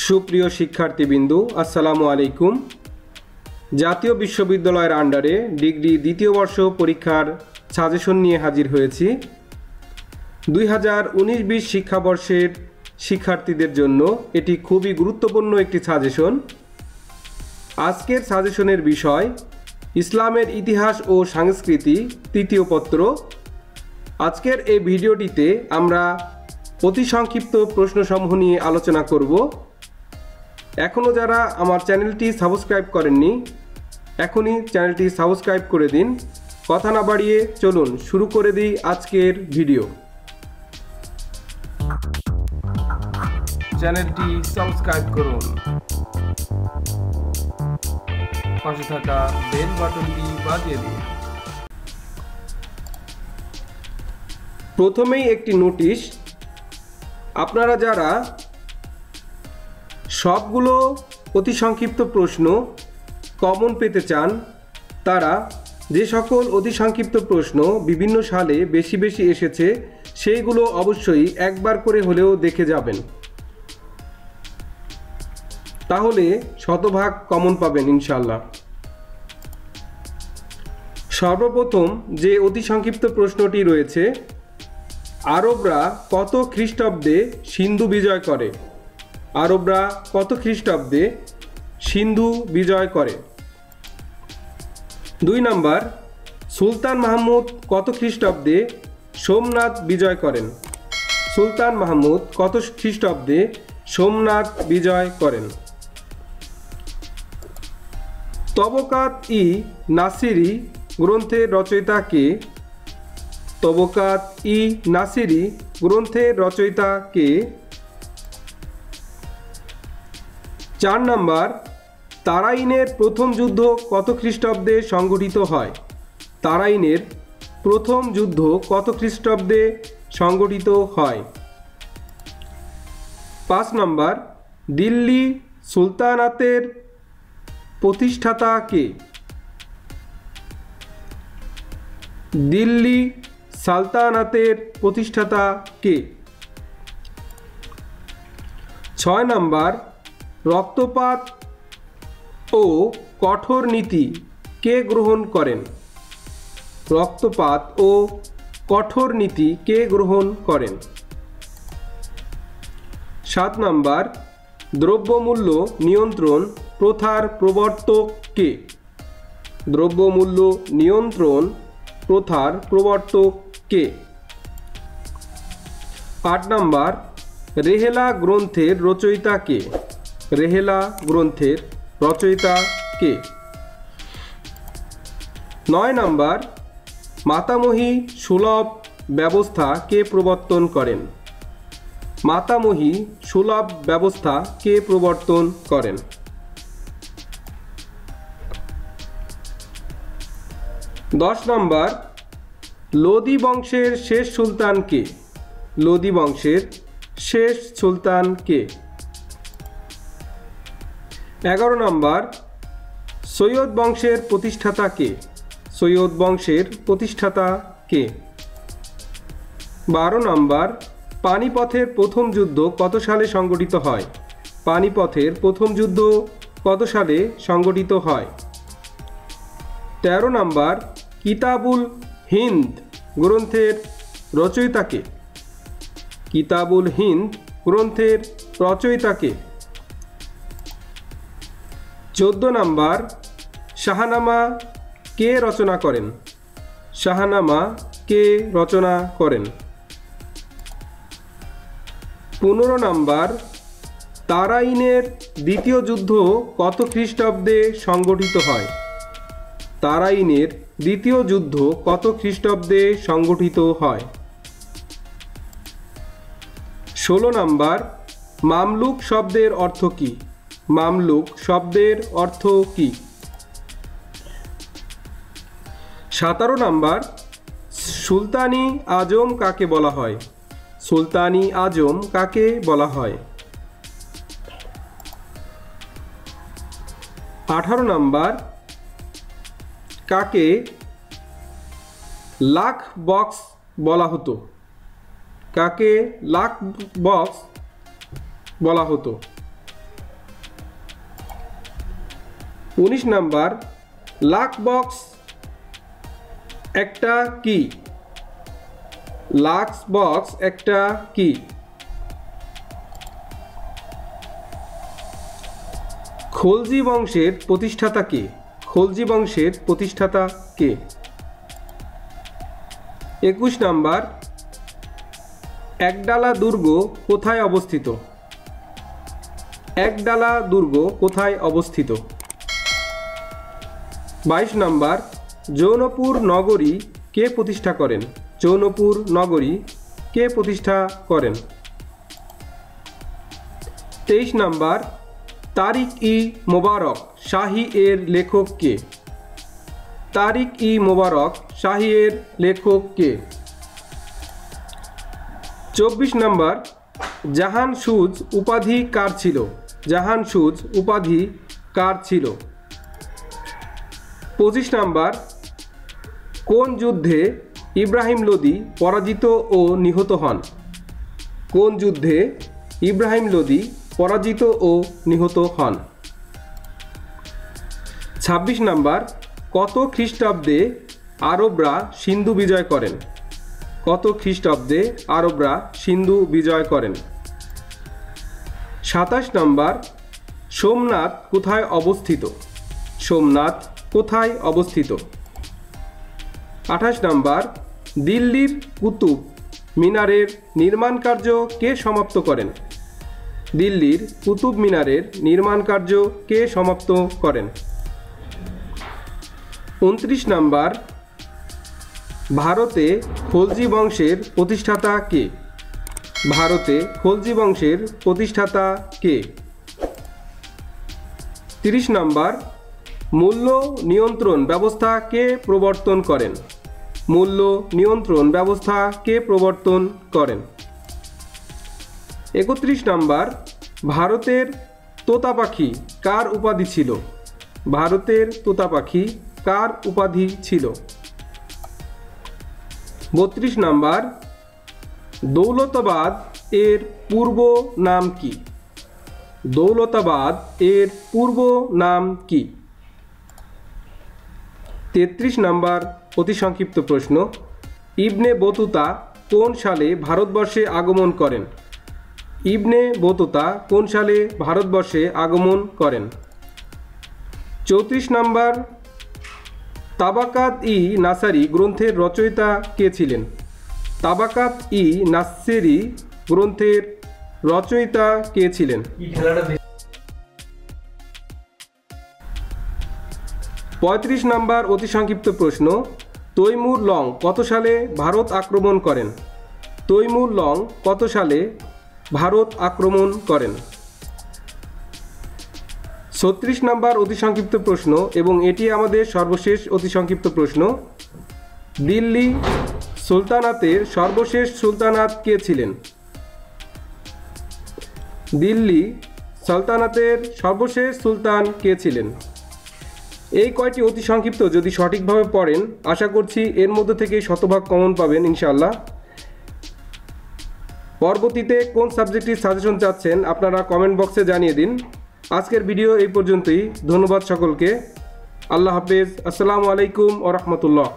সুপ্রিয় শিক্ষার্থীবৃন্দু, আসসালামু আলাইকুম। জাতীয় বিশ্ববিদ্যালয়ের আন্ডারে ডিগ্রি দ্বিতীয় বর্ষ পরীক্ষার সাজেশন নিয়ে হাজির হয়েছি। দুই হাজার উনিশ বিশ শিক্ষাবর্ষের শিক্ষার্থীদের জন্য এটি খুবই গুরুত্বপূর্ণ একটি সাজেশন। আজকের সাজেশনের বিষয়, ইসলামের ইতিহাস ও সংস্কৃতি তৃতীয় পত্র। আজকের এই ভিডিওটিতে আমরা অতি সংক্ষিপ্ত প্রশ্নসমূহ নিয়ে আলোচনা করব। এখনও যারা আমার চ্যানেলটি সাবস্ক্রাইব করেননি, এখনই চ্যানেলটি সাবস্ক্রাইব করে দিন। কথা না বাড়িয়ে চলুন শুরু করে দিই আজকের ভিডিও। চ্যানেলটি সাবস্ক্রাইব করুন। পাশে থাকা বেল বাটনটি বাজিয়ে দিন। প্রথমেই একটি নোটিশ, আপনারা যারা সবগুলো অতি সংক্ষিপ্ত প্রশ্ন কমন পেতে চান। তারা যে সকল অতি সংক্ষিপ্ত প্রশ্ন বিভিন্ন সালে বেশি বেশি এসেছে, সেইগুলো অবশ্যই একবার করে হলেও দেখে যাবেন। তাহলে শতভাগ কমন পাবেন ইনশাল্লাহ সর্বপ্রথম যে অতি সংক্ষিপ্ত প্রশ্নটি রয়েছে, আরবরা কত খ্রিস্টাব্দে সিন্ধু বিজয় করে? আরবরা কত খ্রিস্টাব্দে সিন্ধু বিজয় করে? দুই নাম্বার, সুলতান মাহমুদ কত খ্রিস্টাব্দে সোমনাথ বিজয় করেন? সুলতান মাহমুদ কত খ্রিস্টাব্দে সোমনাথ বিজয় করেন? তবকাত ই নাসিরি গ্রন্থের রচয়িতা কে? তবকাত ই নাসিরি গ্রন্থের রচয়িতা কে? চার নাম্বার, তারাইনের প্রথম যুদ্ধ কত খ্রিস্টাব্দে সংগঠিত হয়? তারাইনের প্রথম যুদ্ধ কত খ্রিস্টাব্দে সংগঠিত হয়? পাঁচ নাম্বার, দিল্লি সুলতানাতের প্রতিষ্ঠাতা কে? দিল্লি সালতানাতের প্রতিষ্ঠাতা কে? ছয় নাম্বার রক্তপাত ও কঠোর নীতি কে গ্রহণ করেন? রক্তপাত ও কঠোর নীতি কে গ্রহণ করেন? সাত নাম্বার, দ্রব্যমূল্য নিয়ন্ত্রণ প্রথার প্রবর্তক কে? দ্রব্যমূল্য নিয়ন্ত্রণ প্রথার প্রবর্তক কে? আট নাম্বার, রেহেলা গ্রন্থের রচয়িতা কে? রেহেলা গ্রন্থের রচয়িতা কে? নয় নাম্বার, মাতামহী সুলভ ব্যবস্থা কে প্রবর্তন করেন? মাতামহী সুলভ ব্যবস্থা কে প্রবর্তন করেন? দশ নম্বর, লোদি বংশের শেষ সুলতান কে? লোদি বংশের শেষ সুলতান কে? এগারো নম্বর, সৈয়দ বংশের প্রতিষ্ঠাতা কে? সৈয়দ বংশের প্রতিষ্ঠাতা কে? বারো নম্বর, পানিপথের প্রথম যুদ্ধ কত সালে সংগঠিত হয়? পানিপথের প্রথম যুদ্ধ কত সালে সংগঠিত হয়? তেরো নম্বর, কিতাবুল হিন্দ গ্রন্থের রচয়িতাকে কিতাবুল হিন্দ গ্রন্থের রচয়িতাকে চোদ্দ নাম্বার শাহানামা কে রচনা করেন? শাহানামা কে রচনা করেন? পনেরো নাম্বার তারাইনের দ্বিতীয় যুদ্ধ কত খ্রিস্টাব্দে সংগঠিত হয়? তারাইনের দ্বিতীয় যুদ্ধ কত খ্রিস্টাব্দে সংগঠিত হয়? ষোলো নাম্বার মামলুক শব্দের অর্থ কী? মামলুক শব্দের অর্থ কী? সতেরো নাম্বার, সুলতানি আজম কাকে বলা হয়? সুলতানি আজম কাকে বলা হয়? আঠারো নাম্বার, কাকে লাখ বক্স বলা হতো? কাকে লাখ বক্স বলা হতো? উনিশ নাম্বার, লাক বক্স একটা কি? লাক্স বক্স একটা কি? খলজি বংশের প্রতিষ্ঠাতা কে? খলজি বংশের প্রতিষ্ঠাতা কে? একুশ নাম্বার, একডালা দুর্গ কোথায় অবস্থিত? একডালা দুর্গ কোথায় অবস্থিত? বাইশ নাম্বার জৌনপুর নগরী কে প্রতিষ্ঠা করেন? জৌনপুর নগরী কে প্রতিষ্ঠা করেন? তেইশ নাম্বার, তারিক ই মোবারক, শাহী এর লেখক কে? তারিক ই মোবারক, শাহী এর লেখক কে? চব্বিশ নম্বর, জাহান সুজ উপাধি কার ছিল? জাহান সুজ উপাধি কার ছিল? পঁচিশ নাম্বার, কোন যুদ্ধে ইব্রাহিম লোদি পরাজিত ও নিহত হন? কোন যুদ্ধে ইব্রাহিম লোদি পরাজিত ও নিহত হন? ছাব্বিশ নাম্বার, কত খ্রিস্টাব্দে আরবরা সিন্ধু বিজয় করেন? কত খ্রিস্টাব্দে আরবরা সিন্ধু বিজয় করেন? সাতাশ নম্বর, সোমনাথ কোথায় অবস্থিত? সোমনাথ কোথায় অবস্থিত? আঠাশ নম্বর, দিল্লির কুতুব মিনারের নির্মাণ কার্য কে সমাপ্ত করেন? দিল্লির কুতুব মিনারের নির্মাণ কার্য কে সমাপ্ত করেন? উনত্রিশ নাম্বার, ভারতে খলজি বংশের প্রতিষ্ঠাতা কে? ভারতে খলজি বংশের প্রতিষ্ঠাতা কে? তিরিশ নাম্বার মূল্য নিয়ন্ত্রণ ব্যবস্থা কে প্রবর্তন করেন? মূল্য নিয়ন্ত্রণ ব্যবস্থা কে প্রবর্তন করেন? একত্রিশ নাম্বার, ভারতের তোতা পাখি কার উপাধি ছিল? ভারতের তোতা পাখি কার উপাধি ছিল? বত্রিশ নাম্বার, দৌলতাবাদ এর পূর্ব নাম কি? দৌলতাবাদ এর পূর্ব নাম কি? তেত্রিশ নাম্বার অতি সংক্ষিপ্ত প্রশ্ন, ইবনে বতুতা কোন সালে ভারতবর্ষে আগমন করেন? ইবনে বতুতা কোন সালে ভারতবর্ষে আগমন করেন? চৌত্রিশ নাম্বার তাবাকাত ই নাসারি গ্রন্থের রচয়িতা কে ছিলেন? তাবাকাত ই নাসেরি গ্রন্থের রচয়িতা কে ছিলেন? পঁয়ত্রিশ নাম্বার অতি সংক্ষিপ্ত প্রশ্ন, তৈমুর লং কত সালে ভারত আক্রমণ করেন? তৈমুর লং কত সালে ভারত আক্রমণ করেন? ছত্রিশ নাম্বার অতি সংক্ষিপ্ত প্রশ্ন এবং এটি আমাদের সর্বশেষ অতি সংক্ষিপ্ত প্রশ্ন। দিল্লি সুলতানাতের সর্বশেষ সুলতানাত কে ছিলেন? দিল্লি সালতানাতের সর্বশেষ সুলতান কে ছিলেন? এই কয়টি অতি সংক্ষিপ্ত যদি সঠিকভাবে পড়েন, আশা করছি এর মধ্যে থেকে শতভাগ কমন পাবেন ইনশাল্লাহ পরবর্তীতে কোন সাবজেক্টটির সাজেশন চাচ্ছেন আপনারা কমেন্ট বক্সে জানিয়ে দিন। আজকের ভিডিও এই পর্যন্তই। ধন্যবাদ সকলকে। আল্লাহ হাফেজ। আসসালামু আলাইকুম ও রহমতুল্লাহ।